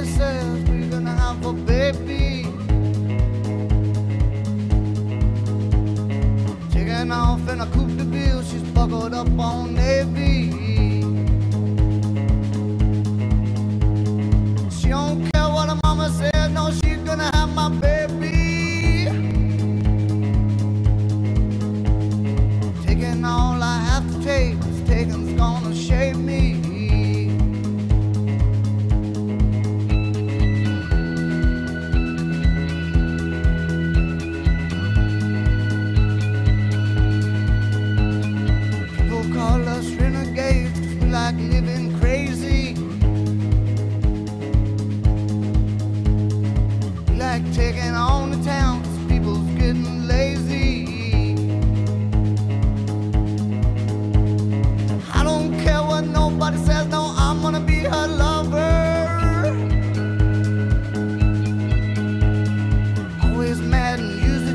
Somebody says we're gonna have a baby. Taking off in a coupe de ville, she's buckled up on Navy.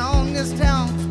on this town.